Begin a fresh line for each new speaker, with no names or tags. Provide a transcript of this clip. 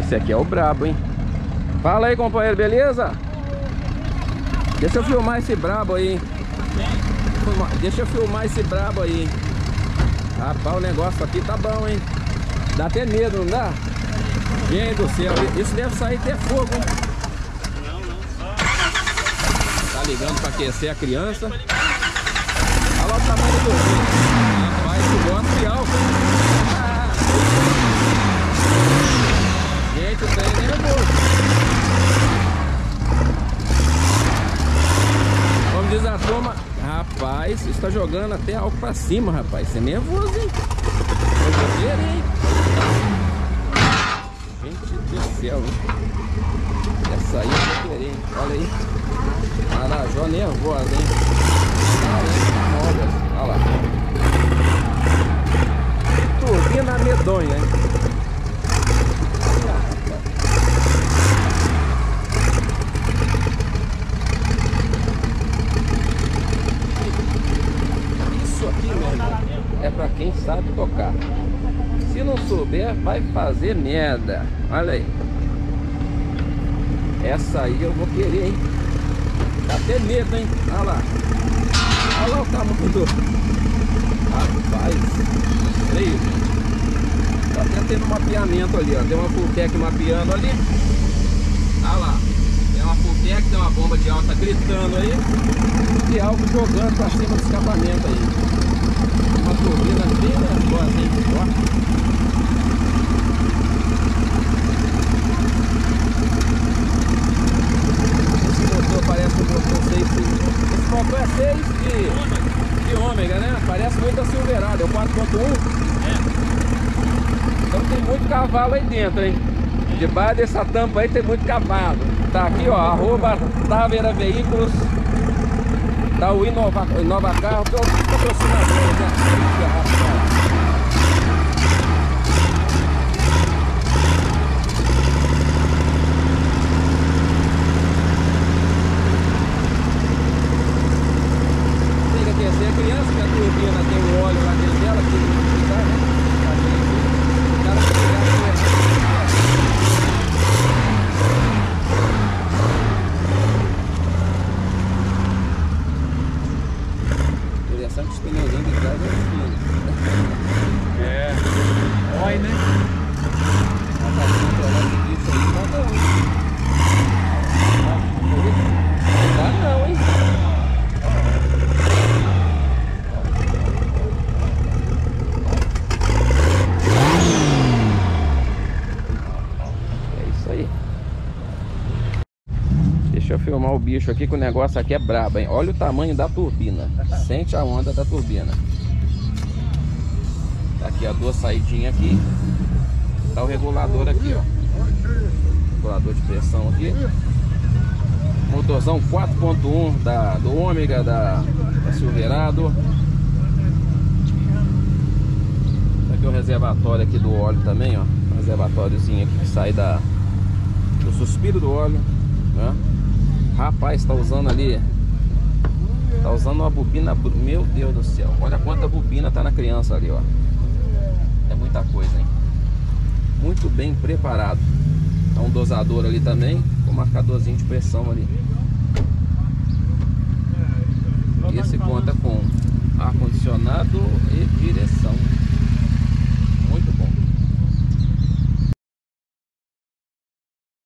Esse aqui é o brabo, hein? Fala aí, companheiro, beleza? Deixa eu filmar esse brabo aí. Deixa eu filmar esse brabo aí. Rapaz, o negócio aqui tá bom, hein? Dá até medo, não dá? Gente do céu, isso deve sair até fogo, hein? Tá ligando pra aquecer a criança. Olha lá o tamanho do Rapaz, tu gosta de álcool. Ah. Gente, o trem é nervoso. Como diz a turma, rapaz, está jogando até álcool pra cima, rapaz. Você é nervoso, hein? É ver, hein? Gente do céu, hein? Essa aí vou querer, hein? Olha aí. Marajó nervosa, hein? Olha lá. Turbina medonha, hein? Isso aqui, meu irmão, é pra quem sabe tocar. Se não souber, vai fazer merda. Olha aí. Essa aí eu vou querer, hein? Dá até medo, hein? Olha lá. Olha lá o tamanho do... Rapaz. Freio. Tá até tendo mapeamento ali, ó. Tem uma Fulltech mapeando ali. Olha lá. Tem uma Fulltech, tem uma bomba de alta gritando aí. E algo jogando pra cima do escapamento aí. Uma turbina bem nervosa, hein? Ó. parece um motor 6 Esse motor é 6 de, de ômega, né? Parece muito a Silverado, é o 4.1 é. Então tem muito cavalo aí dentro, hein? Debaixo dessa tampa aí tem muito cavalo Tá aqui, ó, arroba Távera Veículos O Inova, Inova Carro, que é o patrocinador, né? Filmar o bicho aqui que o negócio aqui é brabo, hein? Olha o tamanho da turbina. Sente a onda da turbina. Tá aqui a duas saídinhas aqui. Tá o regulador aqui, ó. Regulador de pressão aqui. Motorzão 4.1 da do Ômega da, da Silverado. Tá aqui o reservatório aqui do óleo também, ó. reservatóriozinho aqui que sai da do suspiro do óleo, né? Rapaz, tá usando ali. Tá usando uma bobina Meu Deus do céu. Olha quanta bobina tá na criança ali, ó. É muita coisa, hein? Muito bem preparado. Tá um dosador ali também Com marcadorzinho de pressão ali. Esse conta com ar-condicionado